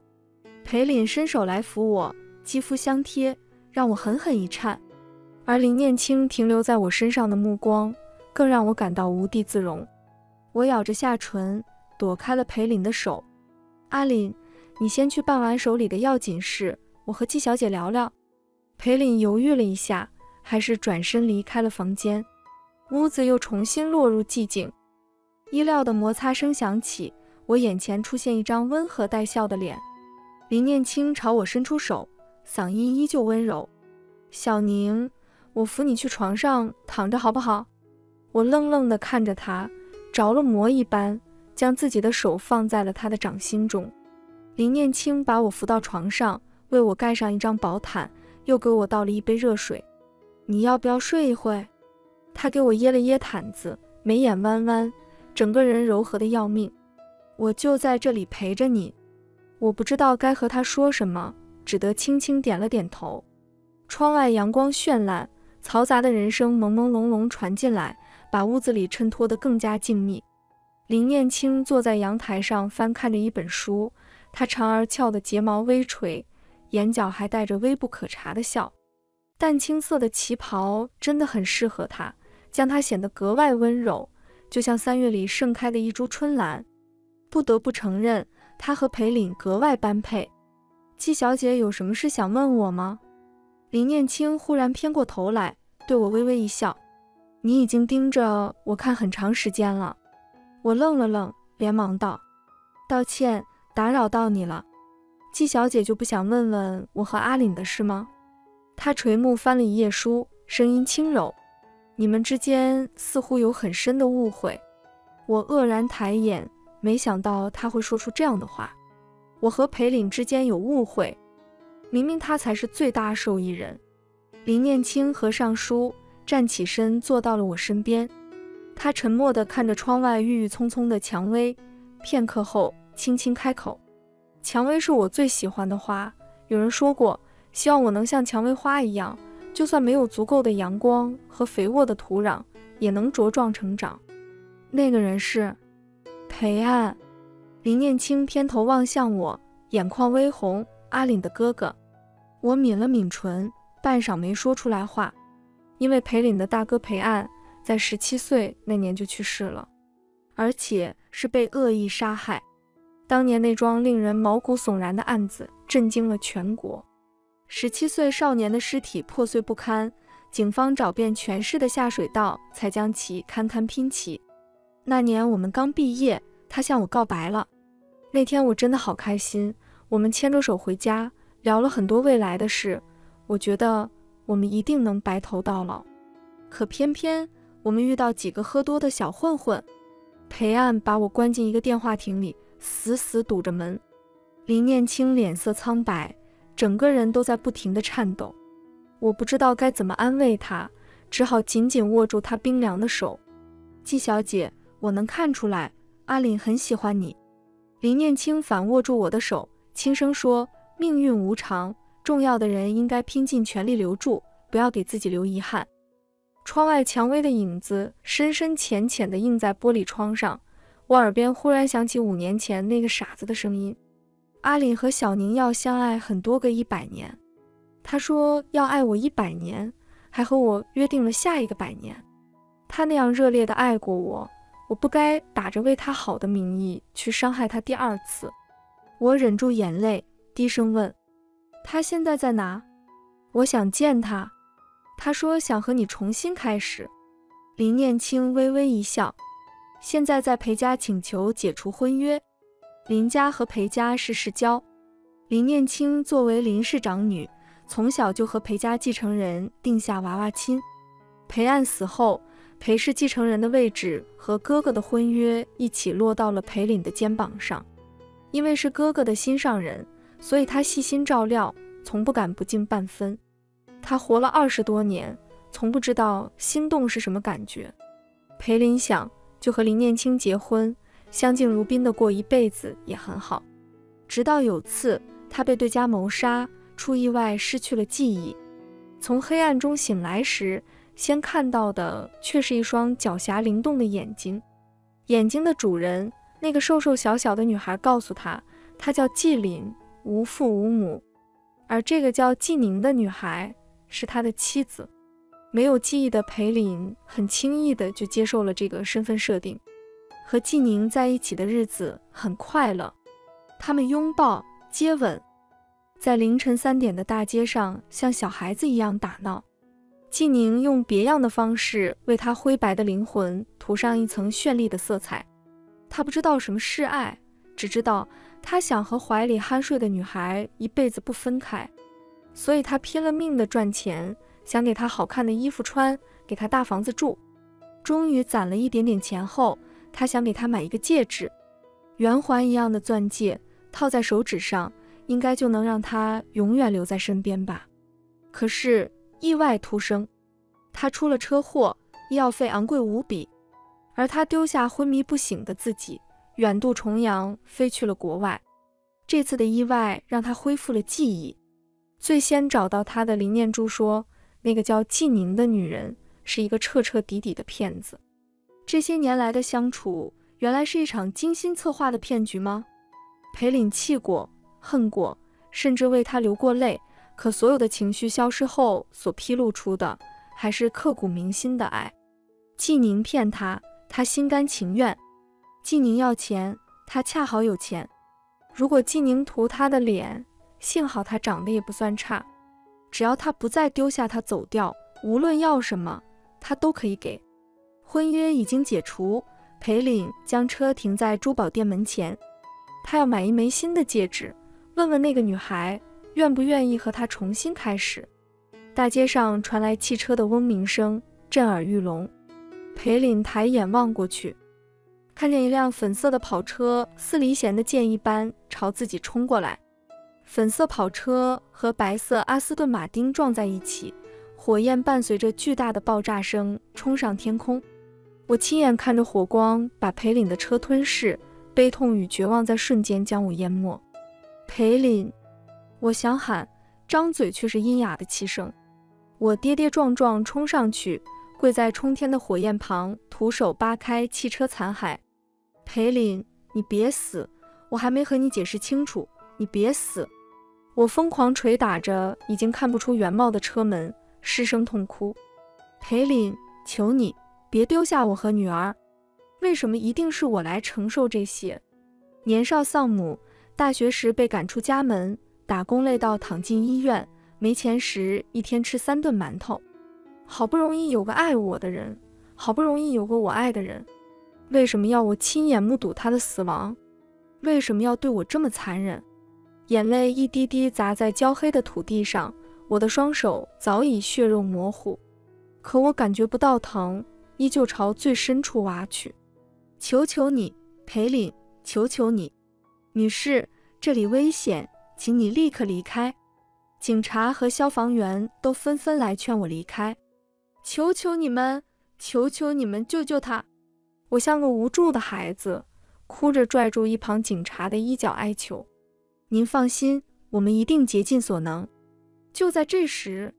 裴凛伸手来扶我，肌肤相贴，让我狠狠一颤。而林念青停留在我身上的目光，更让我感到无地自容。我咬着下唇，躲开了裴凛的手。阿林，你先去办完手里的要紧事，我和季小姐聊聊。裴凛犹豫了一下，还是转身离开了房间。屋子又重新落入寂静。衣料的摩擦声响起，我眼前出现一张温和带笑的脸。林念青朝我伸出手，嗓音依旧温柔：“小宁，我扶你去床上躺着好不好？”我愣愣地看着他，着了魔一般。将自己的手放在了他的掌心中，林念青把我扶到床上，为我盖上一张薄毯，又给我倒了一杯热水。你要不要睡一会？他给我掖了掖毯子，眉眼弯弯，整个人柔和的要命。我就在这里陪着你。我不知道该和他说什么，只得轻轻点了点头。窗外阳光绚烂，嘈杂的人声朦朦胧胧传进来，把屋子里衬托得更加静谧。林念青坐在阳台上翻看着一本书，他长而翘的睫毛微垂，眼角还带着微不可察的笑。淡青色的旗袍真的很适合他，将他显得格外温柔，就像三月里盛开的一株春兰。不得不承认，他和裴岭格外般配。季小姐有什么事想问我吗？林念青忽然偏过头来，对我微微一笑：“你已经盯着我看很长时间了。”我愣了愣，连忙道：“道歉，打扰到你了。季小姐就不想问问我和阿岭的事吗？”她垂目翻了一页书，声音轻柔：“你们之间似乎有很深的误会。”我愕然抬眼，没想到他会说出这样的话。我和裴岭之间有误会，明明他才是最大受益人。林念青合上书，站起身，坐到了我身边。他沉默地看着窗外郁郁葱葱的蔷薇，片刻后轻轻开口：“蔷薇是我最喜欢的花。有人说过，希望我能像蔷薇花一样，就算没有足够的阳光和肥沃的土壤，也能茁壮成长。那个人是裴岸。”林念青偏头望向我，眼眶微红：“阿岭的哥哥。”我抿了抿唇，半晌没说出来话，因为裴岭的大哥裴岸。在十七岁那年就去世了，而且是被恶意杀害。当年那桩令人毛骨悚然的案子震惊了全国。十七岁少年的尸体破碎不堪，警方找遍全市的下水道，才将其堪堪拼齐。那年我们刚毕业，他向我告白了。那天我真的好开心，我们牵着手回家，聊了很多未来的事。我觉得我们一定能白头到老。可偏偏……我们遇到几个喝多的小混混，裴岸把我关进一个电话亭里，死死堵着门。林念青脸色苍白，整个人都在不停地颤抖。我不知道该怎么安慰他，只好紧紧握住他冰凉的手。季小姐，我能看出来，阿林很喜欢你。林念青反握住我的手，轻声说：“命运无常，重要的人应该拼尽全力留住，不要给自己留遗憾。”窗外蔷薇的影子深深浅浅地映在玻璃窗上，我耳边忽然响起五年前那个傻子的声音：“阿林和小宁要相爱很多个一百年，他说要爱我一百年，还和我约定了下一个百年。他那样热烈地爱过我，我不该打着为他好的名义去伤害他第二次。”我忍住眼泪，低声问：“他现在在哪？我想见他。”他说想和你重新开始。林念青微微一笑，现在在裴家请求解除婚约。林家和裴家是世交。林念青作为林氏长女，从小就和裴家继承人定下娃娃亲。裴岸死后，裴氏继承人的位置和哥哥的婚约一起落到了裴凛的肩膀上。因为是哥哥的心上人，所以他细心照料，从不敢不敬半分。他活了二十多年，从不知道心动是什么感觉。裴林想，就和林念青结婚，相敬如宾的过一辈子也很好。直到有次，他被对家谋杀，出意外失去了记忆，从黑暗中醒来时，先看到的却是一双狡黠灵动的眼睛。眼睛的主人，那个瘦瘦小小的女孩，告诉他，她叫季林，无父无母。而这个叫季宁的女孩。是他的妻子，没有记忆的裴林很轻易的就接受了这个身份设定。和季宁在一起的日子很快乐，他们拥抱、接吻，在凌晨三点的大街上像小孩子一样打闹。季宁用别样的方式为他灰白的灵魂涂上一层绚丽的色彩。他不知道什么是爱，只知道他想和怀里酣睡的女孩一辈子不分开。所以他拼了命的赚钱，想给她好看的衣服穿，给她大房子住。终于攒了一点点钱后，他想给她买一个戒指，圆环一样的钻戒，套在手指上，应该就能让他永远留在身边吧。可是意外突生，他出了车祸，医药费昂贵无比，而他丢下昏迷不醒的自己，远渡重洋飞去了国外。这次的意外让他恢复了记忆。最先找到他的林念珠说，那个叫季宁的女人是一个彻彻底底的骗子。这些年来的相处，原来是一场精心策划的骗局吗？裴岭气过、恨过，甚至为他流过泪。可所有的情绪消失后，所披露出的还是刻骨铭心的爱。季宁骗他，他心甘情愿；季宁要钱，他恰好有钱。如果季宁图他的脸，幸好他长得也不算差。只要他不再丢下他走掉，无论要什么，他都可以给。婚约已经解除，裴岭将车停在珠宝店门前，他要买一枚新的戒指，问问那个女孩愿不愿意和他重新开始。大街上传来汽车的嗡鸣声，震耳欲聋。裴岭抬眼望过去。看见一辆粉色的跑车似离弦的箭一般朝自己冲过来，粉色跑车和白色阿斯顿马丁撞在一起，火焰伴随着巨大的爆炸声冲上天空。我亲眼看着火光把裴岭的车吞噬，悲痛与绝望在瞬间将我淹没。裴岭，我想喊，张嘴却是阴哑的气声。我跌跌撞撞冲上去，跪在冲天的火焰旁，徒手扒开汽车残骸。裴岭，你别死！我还没和你解释清楚，你别死！我疯狂捶打着已经看不出原貌的车门，失声痛哭。裴岭，求你别丢下我和女儿！为什么一定是我来承受这些？年少丧母，大学时被赶出家门，打工累到躺进医院，没钱时一天吃三顿馒头。好不容易有个爱我的人，好不容易有个我爱的人。为什么要我亲眼目睹他的死亡？为什么要对我这么残忍？眼泪一滴滴砸在焦黑的土地上，我的双手早已血肉模糊，可我感觉不到疼，依旧朝最深处挖去。求求你，裴岭，求求你，女士，这里危险，请你立刻离开。警察和消防员都纷纷来劝我离开。求求你们，求求你们，救救他！我像个无助的孩子，哭着拽住一旁警察的衣角哀求：“您放心，我们一定竭尽所能。”就在这时，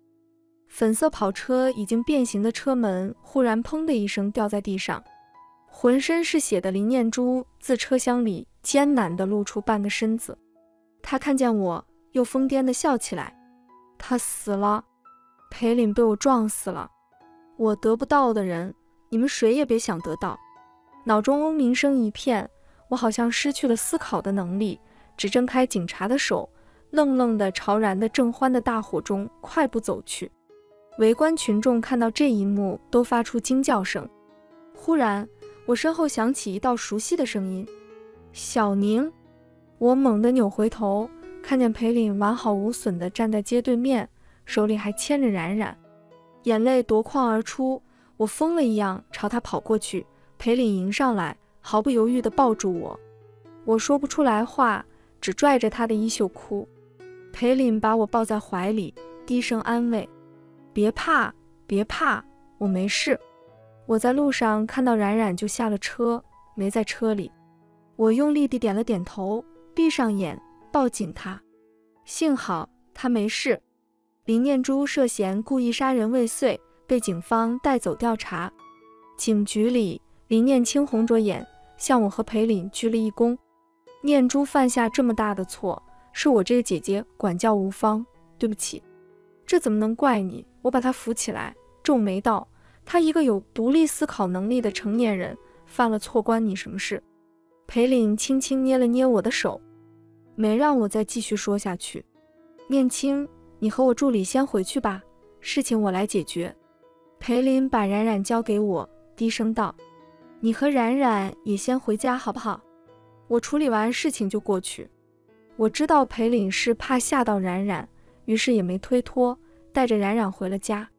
粉色跑车已经变形的车门忽然“砰”的一声掉在地上，浑身是血的林念珠自车厢里艰难地露出半个身子。他看见我，又疯癫地笑起来：“他死了，裴林被我撞死了。我得不到的人，你们谁也别想得到。”脑中嗡鸣声一片，我好像失去了思考的能力，只挣开警察的手，愣愣地朝燃的正欢的大火中快步走去。围观群众看到这一幕，都发出惊叫声。忽然，我身后响起一道熟悉的声音：“小宁！”我猛地扭回头，看见裴岭完好无损地站在街对面，手里还牵着冉冉，眼泪夺眶而出。我疯了一样朝他跑过去。裴岭迎上来，毫不犹豫地抱住我，我说不出来话，只拽着他的衣袖哭。裴岭把我抱在怀里，低声安慰：“别怕，别怕，我没事。”我在路上看到冉冉就下了车，没在车里。我用力地点了点头，闭上眼，抱紧他。幸好他没事。林念珠涉嫌故意杀人未遂，被警方带走调查。警局里。林念青红着眼，向我和裴岭鞠了一躬。念珠犯下这么大的错，是我这个姐姐管教无方，对不起。这怎么能怪你？我把他扶起来，皱眉道：“他一个有独立思考能力的成年人，犯了错关你什么事？”裴岭轻轻捏了捏我的手，没让我再继续说下去。念青，你和我助理先回去吧，事情我来解决。裴林把冉冉交给我，低声道。你和冉冉也先回家好不好？我处理完事情就过去。我知道裴岭是怕吓到冉冉，于是也没推脱，带着冉冉回了家。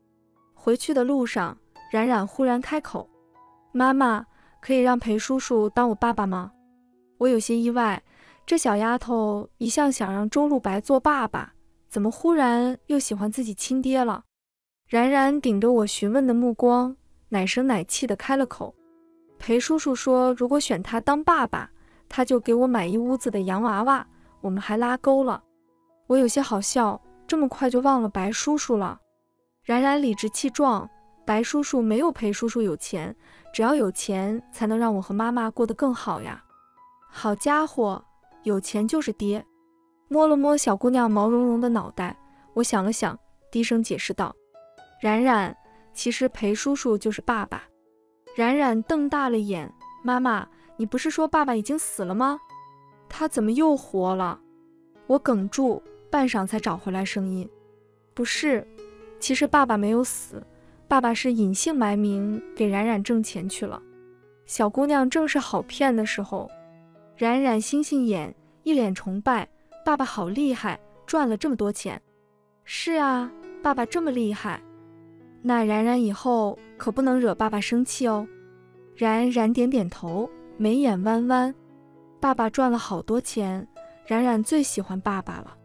回去的路上，冉冉忽然开口：“妈妈，可以让裴叔叔当我爸爸吗？”我有些意外，这小丫头一向想让周露白做爸爸，怎么忽然又喜欢自己亲爹了？冉冉顶着我询问的目光，奶声奶气地开了口：“裴叔叔说，如果选他当爸爸，他就给我买一屋子的洋娃娃，我们还拉钩了。”我有些好笑，这么快就忘了白叔叔了？冉冉理直气壮：“白叔叔没有裴叔叔有钱，只要有钱才能让我和妈妈过得更好呀。”好家伙，有钱就是爹！摸了摸小姑娘毛茸茸的脑袋，我想了想，低声解释道。冉冉，其实裴叔叔就是爸爸。冉冉瞪大了眼，妈妈，你不是说爸爸已经死了吗？他怎么又活了？我哽住，半晌才找回来声音。不是，其实爸爸没有死，爸爸是隐姓埋名给冉冉挣钱去了。小姑娘正是好骗的时候。冉冉星星眼，一脸崇拜，爸爸好厉害，赚了这么多钱。是啊，爸爸这么厉害。那冉冉以后可不能惹爸爸生气哦。冉冉点点头，眉眼弯弯。爸爸赚了好多钱，冉冉最喜欢爸爸了。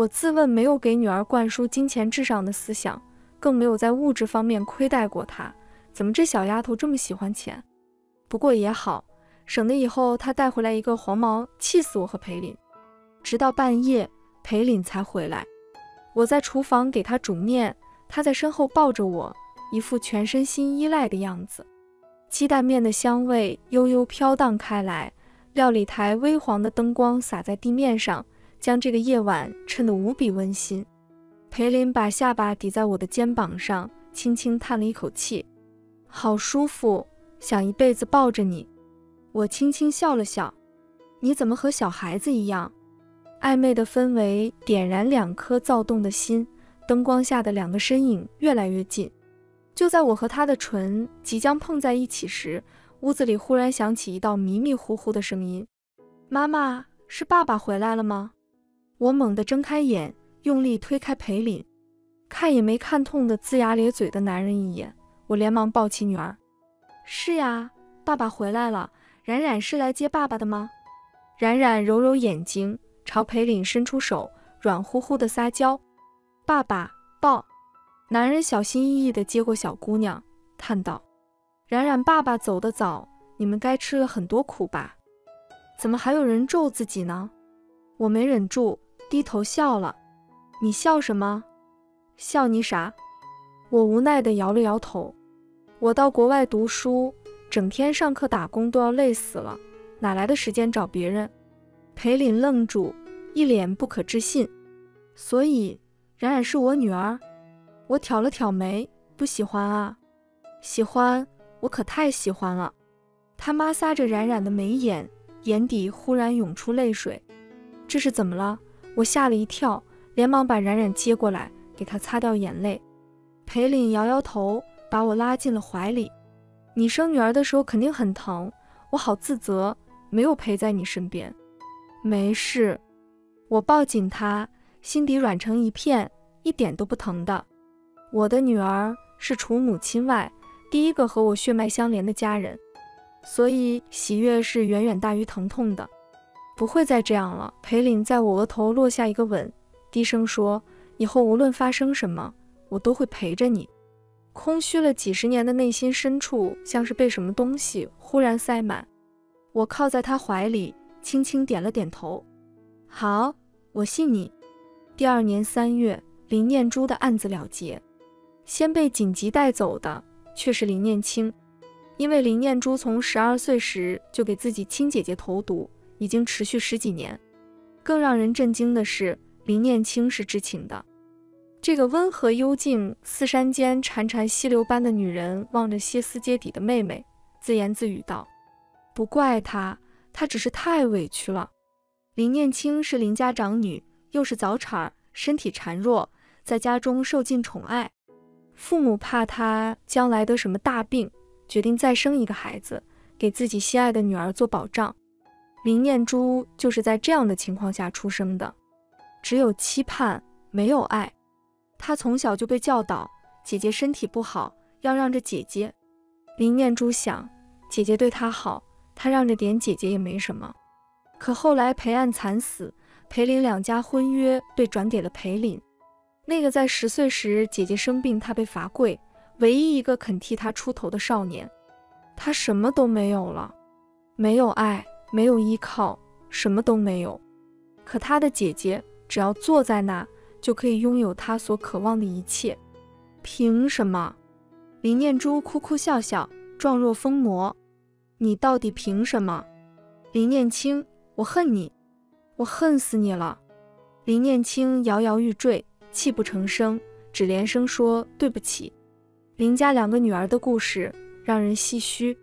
我自问没有给女儿灌输金钱至上的思想，更没有在物质方面亏待过她。怎么这小丫头这么喜欢钱？不过也好，省得以后她带回来一个黄毛，气死我和裴林。直到半夜，裴林才回来。我在厨房给他煮面。他在身后抱着我，一副全身心依赖的样子。鸡蛋面的香味悠悠飘荡开来，料理台微黄的灯光洒在地面上，将这个夜晚衬得无比温馨。裴林把下巴抵在我的肩膀上，轻轻叹了一口气：“好舒服，想一辈子抱着你。”我轻轻笑了笑：“你怎么和小孩子一样？”暧昧的氛围点燃两颗躁动的心。灯光下的两个身影越来越近，就在我和他的唇即将碰在一起时，屋子里忽然响起一道迷迷糊糊的声音：“妈妈，是爸爸回来了吗？”我猛地睁开眼，用力推开裴凛，看也没看痛的龇牙咧嘴的男人一眼。我连忙抱起女儿：“是呀，爸爸回来了。冉冉是来接爸爸的吗？”冉冉揉揉眼睛，朝裴岭伸出手，软乎乎的撒娇。爸爸抱，男人小心翼翼地接过小姑娘，叹道：“冉冉，爸爸走得早，你们该吃了很多苦吧？怎么还有人咒自己呢？”我没忍住，低头笑了。你笑什么？笑你傻？我无奈地摇了摇头。我到国外读书，整天上课打工都要累死了，哪来的时间找别人？裴林愣住，一脸不可置信。所以。冉冉是我女儿，我挑了挑眉，不喜欢啊，喜欢，我可太喜欢了。他妈撒着冉冉的眉眼，眼底忽然涌出泪水。这是怎么了？我吓了一跳，连忙把冉冉接过来，给她擦掉眼泪。裴凛摇摇头，把我拉进了怀里。你生女儿的时候肯定很疼，我好自责，没有陪在你身边。没事，我抱紧她。心底软成一片，一点都不疼的。我的女儿是除母亲外第一个和我血脉相连的家人，所以喜悦是远远大于疼痛的。不会再这样了。裴林在我额头落下一个吻，低声说：“以后无论发生什么，我都会陪着你。”空虚了几十年的内心深处，像是被什么东西忽然塞满。我靠在他怀里，轻轻点了点头：“好，我信你。”第二年三月，林念珠的案子了结。先被紧急带走的却是林念青，因为林念珠从十二岁时就给自己亲姐姐投毒，已经持续十几年。更让人震惊的是，林念青是知情的。这个温和幽静、似山间潺潺溪流般的女人，望着歇斯底里的妹妹，自言自语道：“不怪她，她只是太委屈了。”林念青是林家长女。又是早产，身体孱弱，在家中受尽宠爱。父母怕她将来得什么大病，决定再生一个孩子，给自己心爱的女儿做保障。林念珠就是在这样的情况下出生的，只有期盼，没有爱。她从小就被教导，姐姐身体不好，要让着姐姐。林念珠想，姐姐对她好，她让着点姐姐也没什么。可后来裴岸惨死，裴林两家婚约被转给了裴林。那个在十岁时姐姐生病，他被罚跪，唯一一个肯替他出头的少年，他什么都没有了，没有爱，没有依靠，什么都没有。可他的姐姐只要坐在那，就可以拥有他所渴望的一切。凭什么？林念珠哭哭笑笑，状若疯魔。你到底凭什么？林念青，我恨你，我恨死你了！林念青摇摇欲坠，泣不成声，只连声说对不起。林家两个女儿的故事让人唏嘘。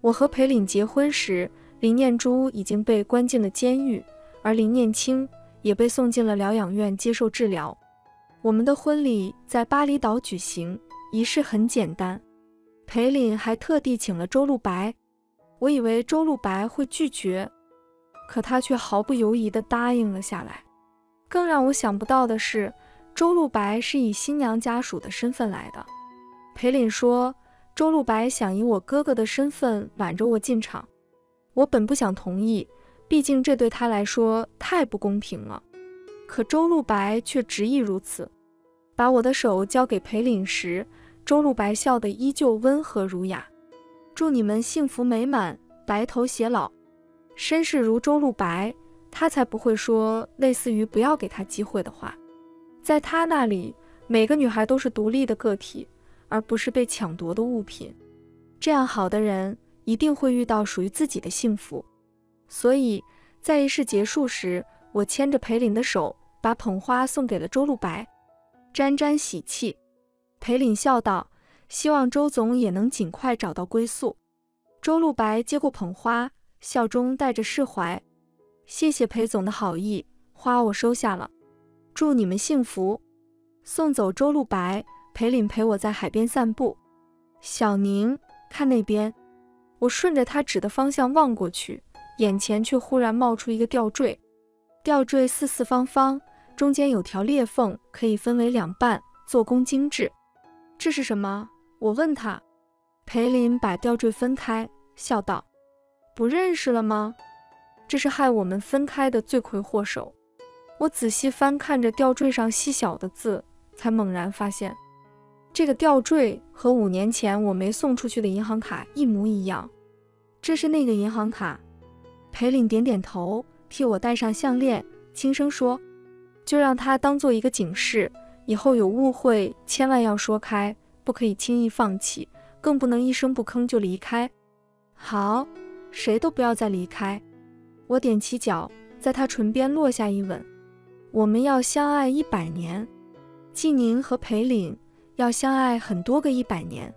我和裴岭结婚时，林念珠已经被关进了监狱，而林念青也被送进了疗养院接受治疗。我们的婚礼在巴厘岛举行，仪式很简单。裴岭还特地请了周露白，我以为周露白会拒绝，可他却毫不犹豫地答应了下来。更让我想不到的是，周露白是以新娘家属的身份来的。裴岭说，周露白想以我哥哥的身份挽着我进场，我本不想同意，毕竟这对他来说太不公平了。可周露白却执意如此，把我的手交给裴岭时，周露白笑得依旧温和儒雅。祝你们幸福美满，白头偕老。绅士如周露白，他才不会说类似于“不要给他机会”的话。在他那里，每个女孩都是独立的个体，而不是被抢夺的物品。这样好的人，一定会遇到属于自己的幸福。所以在仪式结束时，我牵着裴岭的手。把捧花送给了周露白，沾沾喜气。裴岭笑道：“希望周总也能尽快找到归宿。”周露白接过捧花，笑中带着释怀：“谢谢裴总的好意，花我收下了。祝你们幸福。”送走周露白，裴岭陪我在海边散步。小宁，看那边。我顺着他指的方向望过去，眼前却忽然冒出一个吊坠，吊坠四四方方。中间有条裂缝，可以分为两半，做工精致。这是什么？我问他。裴林把吊坠分开，笑道：“不认识了吗？这是害我们分开的罪魁祸首。”我仔细翻看着吊坠上细小的字，才猛然发现，这个吊坠和五年前我没送出去的银行卡一模一样。这是那个银行卡。裴林点点头，替我戴上项链，轻声说。就让它当做一个警示，以后有误会千万要说开，不可以轻易放弃，更不能一声不吭就离开。好，谁都不要再离开。我踮起脚，在他唇边落下一吻。我们要相爱一百年，纪宁和裴岭要相爱很多个一百年。